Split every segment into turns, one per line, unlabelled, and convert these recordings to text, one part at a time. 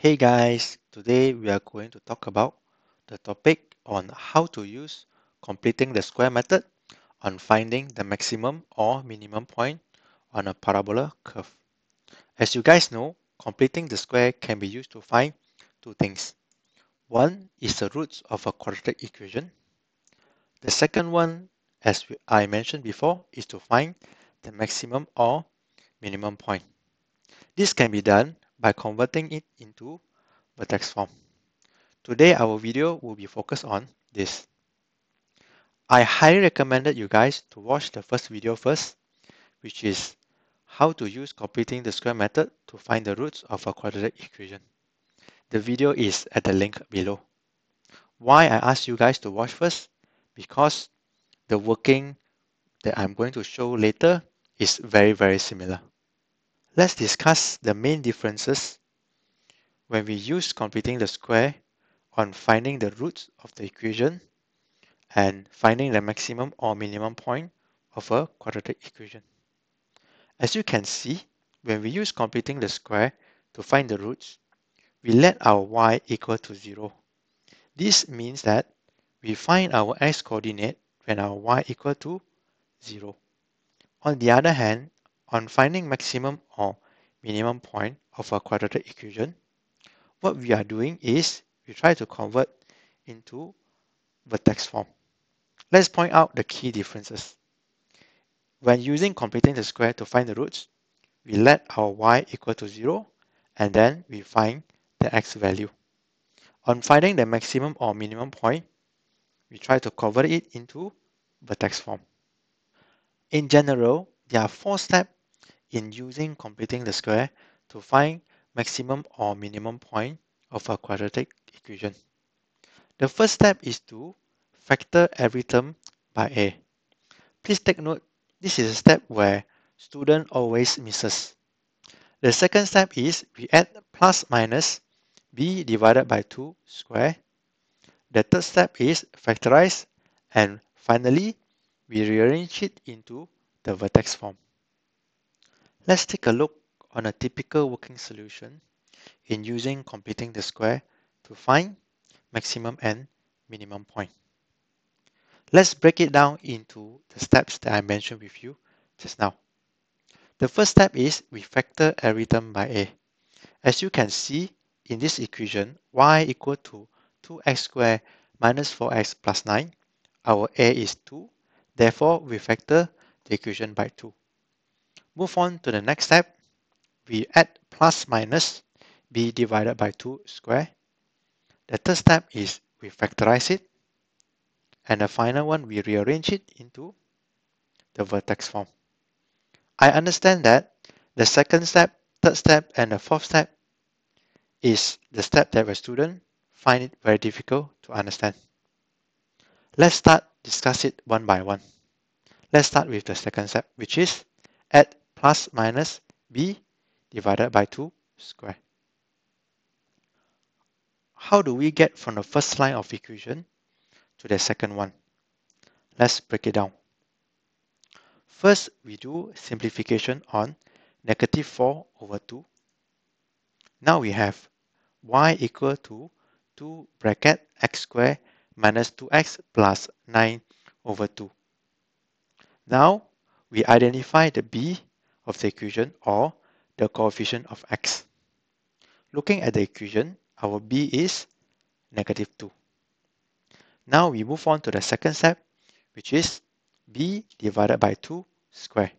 Hey guys, today we are going to talk about the topic on how to use completing the square method on finding the maximum or minimum point on a parabola curve. As you guys know, completing the square can be used to find two things. One is the roots of a quadratic equation. The second one, as I mentioned before, is to find the maximum or minimum point. This can be done by converting it into vertex form. Today our video will be focused on this. I highly recommended you guys to watch the first video first, which is how to use completing the square method to find the roots of a quadratic equation. The video is at the link below. Why I asked you guys to watch first? Because the working that I'm going to show later is very, very similar. Let's discuss the main differences when we use completing the square on finding the roots of the equation and finding the maximum or minimum point of a quadratic equation. As you can see, when we use completing the square to find the roots, we let our y equal to 0. This means that we find our x coordinate when our y equal to 0. On the other hand, on finding maximum or minimum point of a quadratic equation, what we are doing is we try to convert into vertex form. Let's point out the key differences. When using completing the square to find the roots, we let our y equal to 0 and then we find the x value. On finding the maximum or minimum point, we try to convert it into vertex form. In general, there are four steps in using completing the square to find maximum or minimum point of a quadratic equation. The first step is to factor every term by a. Please take note, this is a step where student always misses. The second step is we add plus minus b divided by 2 square. The third step is factorize and finally we rearrange it into the vertex form. Let's take a look on a typical working solution in using completing the square to find maximum and minimum point. Let's break it down into the steps that I mentioned with you just now. The first step is we factor every term by a. As you can see in this equation, y equal to 2x squared minus 4x plus 9. Our a is 2, therefore we factor the equation by 2. Move on to the next step. We add plus minus b divided by 2 square. The third step is we factorize it. And the final one, we rearrange it into the vertex form. I understand that the second step, third step, and the fourth step is the step that a student find it very difficult to understand. Let's start discuss it one by one. Let's start with the second step, which is add plus minus b divided by 2 square. How do we get from the first line of equation to the second one? Let's break it down. First, we do simplification on negative 4 over 2. Now we have y equal to 2 bracket x squared minus 2x plus 9 over 2. Now we identify the b of the equation or the coefficient of x. Looking at the equation, our b is negative 2. Now we move on to the second step, which is b divided by 2 square.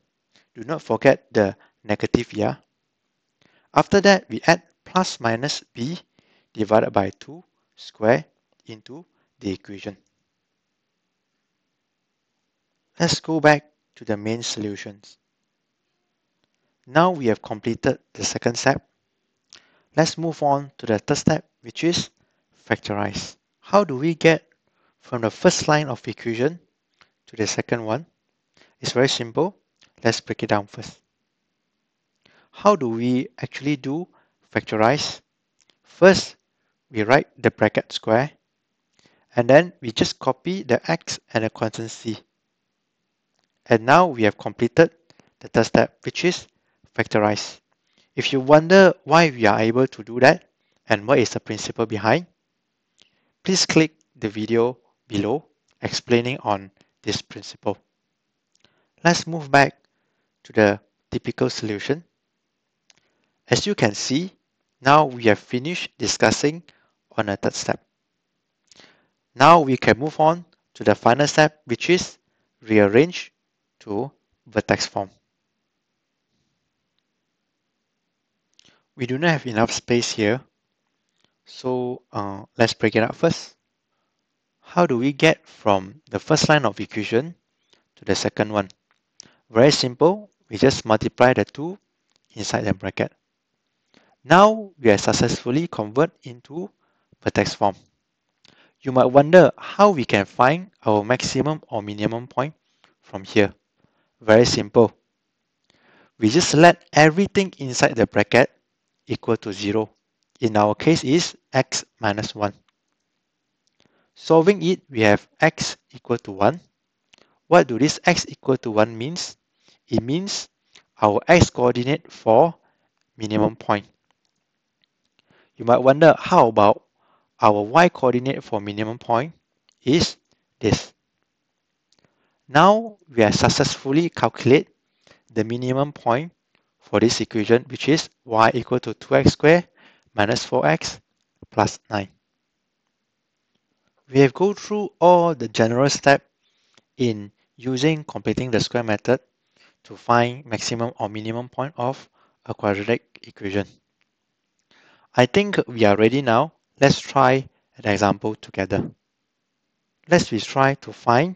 Do not forget the negative here. After that, we add plus minus b divided by 2 square into the equation. Let's go back to the main solutions. Now we have completed the second step. Let's move on to the third step, which is factorize. How do we get from the first line of equation to the second one? It's very simple. Let's break it down first. How do we actually do factorize? First, we write the bracket square, and then we just copy the x and the constant c. And now we have completed the third step, which is factorize. If you wonder why we are able to do that, and what is the principle behind? Please click the video below explaining on this principle. Let's move back to the typical solution. As you can see, now we have finished discussing on the third step. Now we can move on to the final step, which is rearrange to vertex form. We do not have enough space here, so uh, let's break it up first. How do we get from the first line of equation to the second one? Very simple, we just multiply the two inside the bracket. Now we are successfully convert into vertex form. You might wonder how we can find our maximum or minimum point from here. Very simple. We just let everything inside the bracket equal to 0. In our case is x minus 1. Solving it, we have x equal to 1. What do this x equal to 1 means? It means our x coordinate for minimum point. You might wonder how about our y-coordinate for minimum point is this. Now we have successfully calculate the minimum point for this equation which is y equal to 2x squared minus 4x plus 9. We have go through all the general steps in using completing the square method to find maximum or minimum point of a quadratic equation. I think we are ready now Let's try an example together. Let's try to find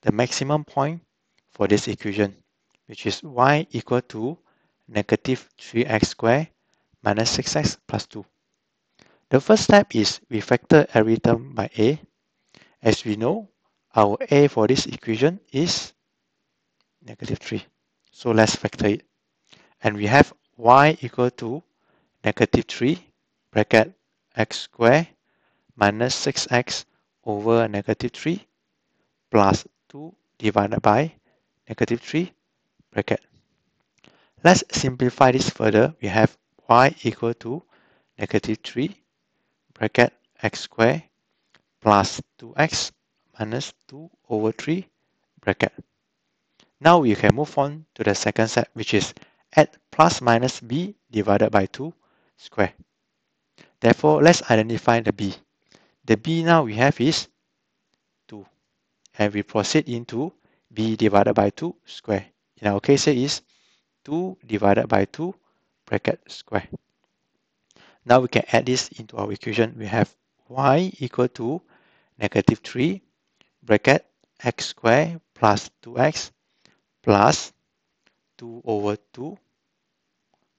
the maximum point for this equation, which is y equal to negative 3x squared minus 6x plus 2. The first step is we factor every term by a. As we know, our a for this equation is negative 3. So let's factor it. And we have y equal to negative 3 bracket x squared minus 6x over negative 3 plus 2 divided by negative 3 bracket. Let's simplify this further. We have y equal to negative 3 bracket x squared plus 2x minus 2 over 3 bracket. Now we can move on to the second step, which is add plus minus b divided by 2 square. Therefore, let's identify the b. The b now we have is 2. And we proceed into b divided by 2 square. In our case it is 2 divided by 2 bracket square. Now we can add this into our equation. We have y equal to negative 3 bracket x square plus 2x plus 2 over 2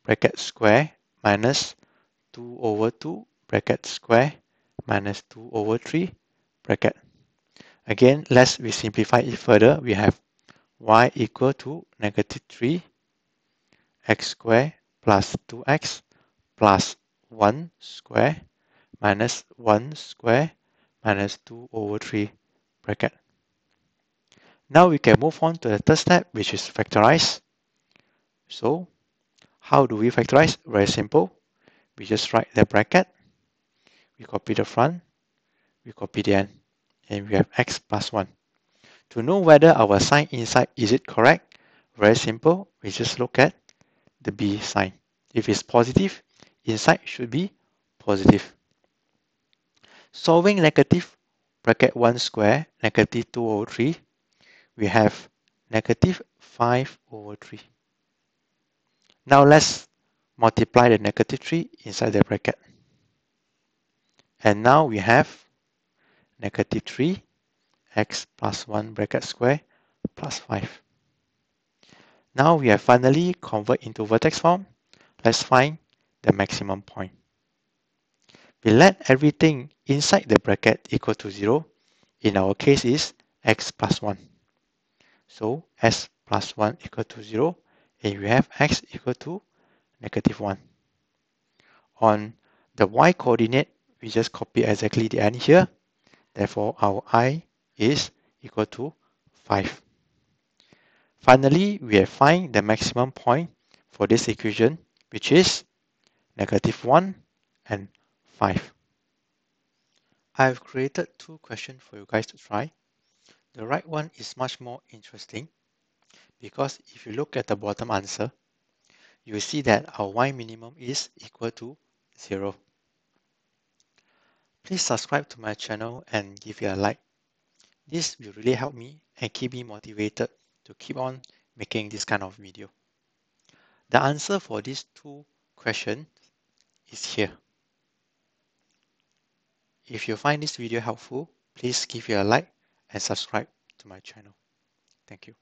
bracket square minus 2 over 2 bracket square minus 2 over 3 bracket. Again, let's we simplify it further. We have y equal to negative 3 x square plus 2x plus 1 square minus 1 square minus 2 over 3 bracket. Now we can move on to the third step, which is factorize. So, how do we factorize? Very simple we just write the bracket, we copy the front, we copy the end, and we have x plus 1. To know whether our sign inside is it correct, very simple, we just look at the B sign. If it's positive, inside should be positive. Solving negative bracket 1 square, negative 2 over 3, we have negative 5 over 3. Now let's multiply the negative 3 inside the bracket. And now we have negative 3 x plus 1 bracket square plus 5. Now we have finally convert into vertex form. Let's find the maximum point. We let everything inside the bracket equal to 0. In our case is x plus 1. So s plus 1 equal to 0 and we have x equal to negative 1. On the y coordinate, we just copy exactly the end here. Therefore, our i is equal to 5. Finally, we have find the maximum point for this equation, which is negative 1 and 5. I've created two questions for you guys to try. The right one is much more interesting because if you look at the bottom answer, you will see that our y minimum is equal to 0. Please subscribe to my channel and give it a like. This will really help me and keep me motivated to keep on making this kind of video. The answer for these two questions is here. If you find this video helpful, please give it a like and subscribe to my channel. Thank you.